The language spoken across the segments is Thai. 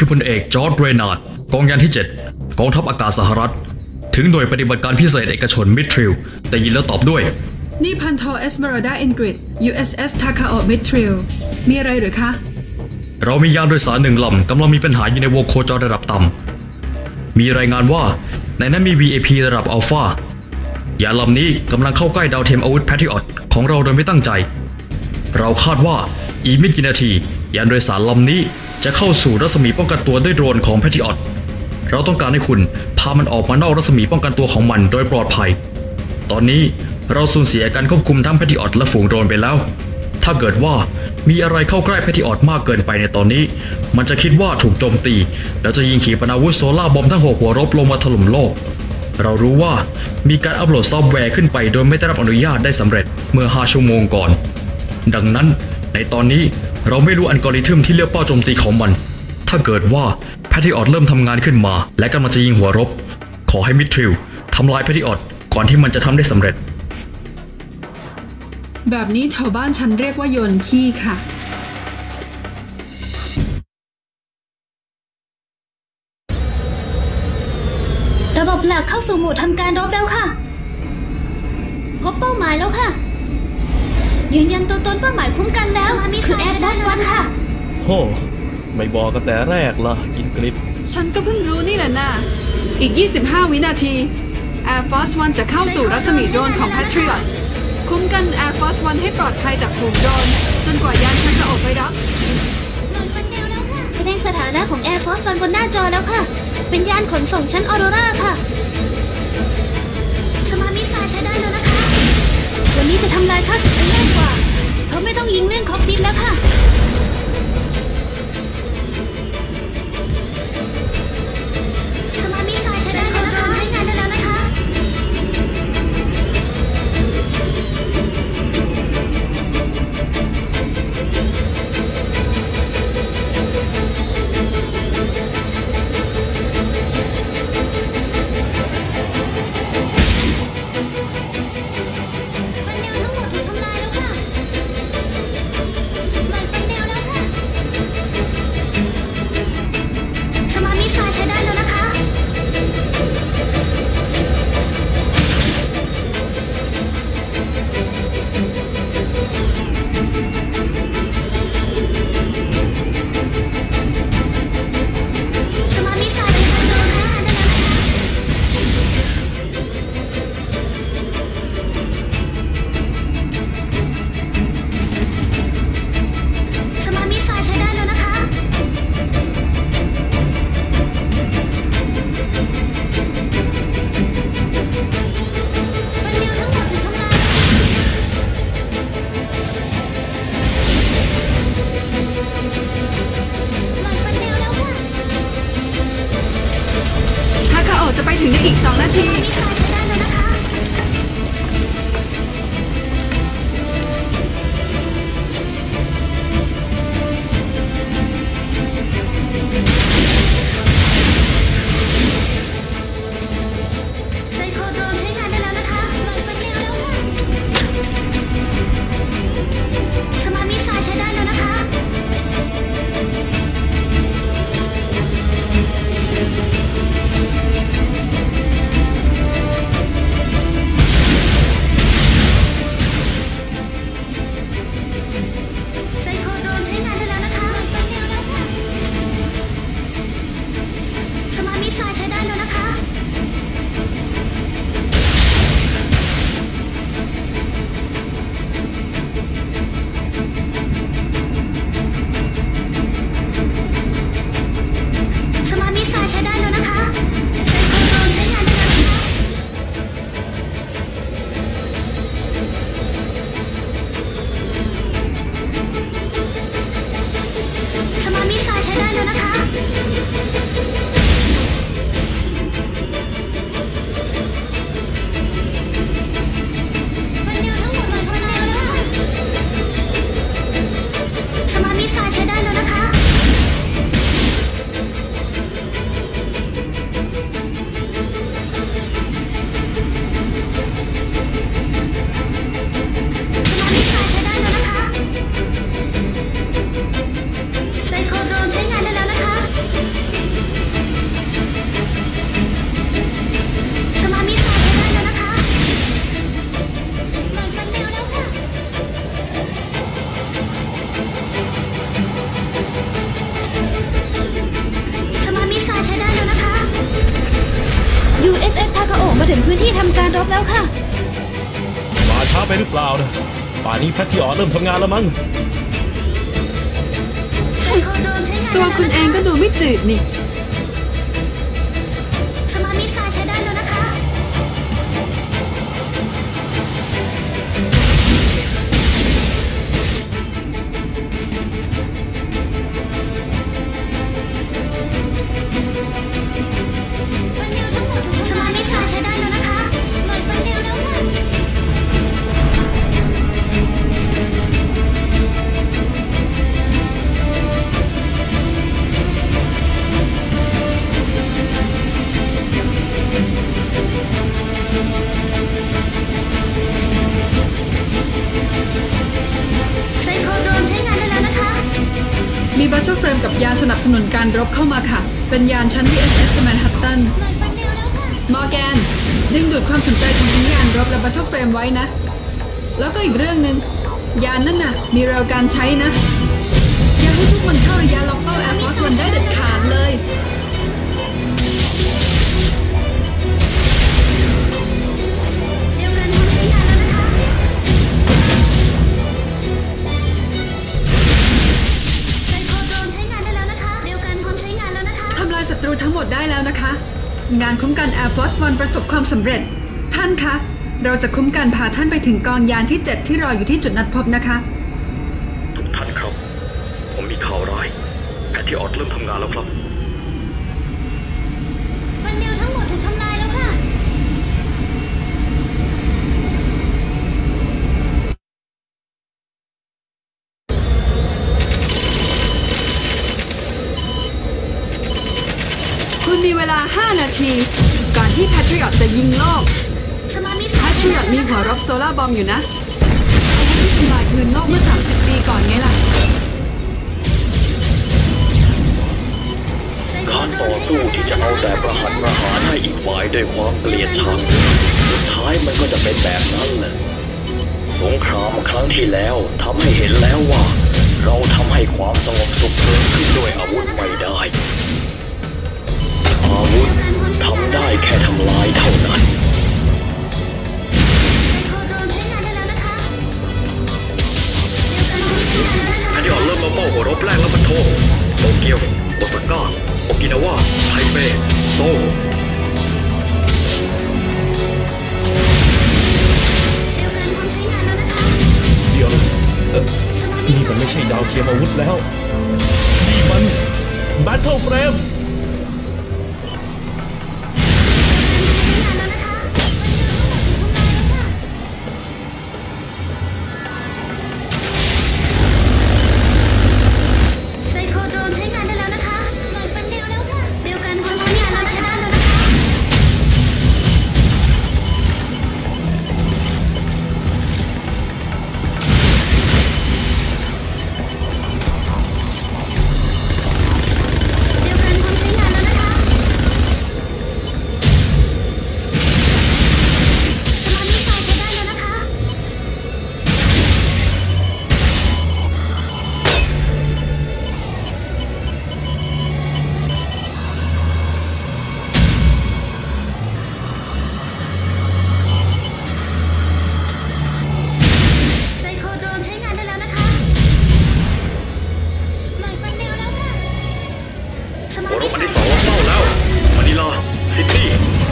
นี่คือพลเอกจอร์ดเรนาร์ดกองยานที่ 7 กองทัพอากาศสหรัฐ ถึงหน่วยปฏิบัติการพิเศษเอกชน Mithril ได้ยินแล้วตอบด้วย นี่พันโทเอสเมราดาอินกริด USS Takao Mithril มีอะไรหรือคะ เรามียานโดยสารหนึ่งลำกำลังมีปัญหาอยู่ในวงโคจรระดับต่ำมีรายงานว่าในนั้นมี VAP ระดับอัลฟายานลำนี้กำลังเข้าใกล้ดาวเทียมอาวุธ Patriot ของเราโดยไม่ตั้งใจ เราคาดว่าอีกไม่กี่นาที ยานโดยสารลำนี้ จะเข้าสู่รัศมีป้องกันตัวด้วยโดรนของ Patriot เราต้องการให้คุณพามันออกมานอกรัศมีป้องกันตัวของมันโดยปลอดภัย ตอนนี้เราสูญเสียการควบคุมทั้ง Patriot และฝูงโดรนไปแล้ว ถ้าเกิดว่ามีอะไรเข้าใกล้ Patriot มากเกินไปในตอนนี้ มันจะคิดว่าถูกโจมตี แล้วจะยิงขีปนาวุธ solar bomb ทั้งหกหัวรบลงมาถล่มโลก เรารู้ว่ามีการอัปโหลดซอฟต์แวร์ขึ้นไปโดยไม่ได้รับอนุญาตได้สำเร็จเมื่อ5ชั่วโมงก่อน ดังนั้นในตอนนี้ เราไม่รู้อัลกอริทึมที่เลือกเป้าโจมตีของมัน ถ้าเกิดว่าแพทริออตเริ่มทำงานขึ้นมา และกำลังจะยิงหัวรบ ขอให้มิทริลทำลายแพทริออตก่อนที่มันจะทำได้สำเร็จ แบบนี้แถวบ้านฉันเรียกว่าโยนขี้ค่ะระบบหลักเข้าสู่โหมดทำการรบแล้วค่ะ พบเป้าหมายแล้วค่ะ ยืนยันตัวตนเป้าหมายคุ้มกันแล้ว คือ Air Force One ค่ะ โห ไม่บอกกันแต่แรกล่ะอินกริดฉันก็เพิ่งรู้นี่แหละนะอีก 25 วินาที Air Force One จะเข้าสู่รัศมีโดรนของ Patriot คุ้มกัน Air Force One ให้ปลอดภัยจากฝูงโดรนจนกว่ายานทันจะออกไปรับหน่วยฟันแนวแล้วค่ะ แสดงสถานะของ Air Force One บนหน้าจอแล้วค่ะ เป็นยานขนส่งชั้นออโรราค่ะ smart missile ใช้ได้แล้วนะคะ วันนี้จะทำลายข้าศึกได้ง่ายกว่า เพราะไม่ต้องยิงเลี่ยง cockpit แล้วค่ะ จะไเปล่านะป่านนี้แพทริออเริ่มทำงานแล้วมั้งตัวคุณเองก็ดูไม่จืดนี่ battle frame กับยานสนับสนุนการรบเข้ามาค่ะ เป็นยานชั้น VSS แมนฮัตตันมอร์แกน ดึงดูดความสนใจของทั้งยานรบและ battle frame ไว้นะ แล้วก็อีกเรื่องหนึ่งยานนั่นน่ะ มี railgun ใช้นะ อย่าให้พวกมันเข้าระยะล็อกเป้า Air Force One ได้เด็ดขาดายศัตรูทั้งหมดได้แล้วนะคะ งานคุ้มกัน Air Force One ประสบความสำเร็จ ท่านคะ เราจะคุ้มกันพาท่านไปถึงกองยานที่ 7 ที่รออยู่ที่จุดนัดพบนะคะ ทุกท่านครับ ผมมีข่าวร้ายแพทริออดเริ่มทำงานแล้วครับ บอมอยู่นะอาที่ทำลายพื้นโลกเมื่อ 30 ปีก่อนไงล่ะ การต่อสู้ที่จะเอาแต่ประหัตประหารให้อีกฝ่ายด้วยความเกลียดชังสุดท้ายมันก็จะเป็นแบบนั้นแหละสงครามครั้งที่แล้วทำให้เห็นแล้วว่า เราทำให้ความสง ใช่ดาวเทียมอาวุธแล้ว นี่มัน Battle Frame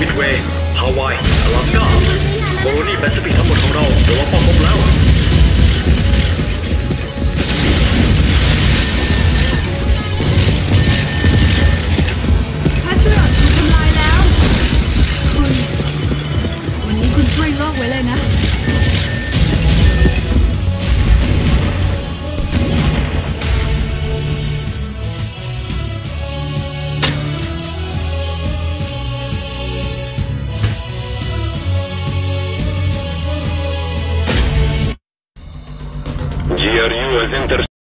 มิดเวย์ฮาวายอลาสก้าโคโลนีแปซิฟิกทั้งหมดของเราเดี๋ยวว่าป้องครบแล้ว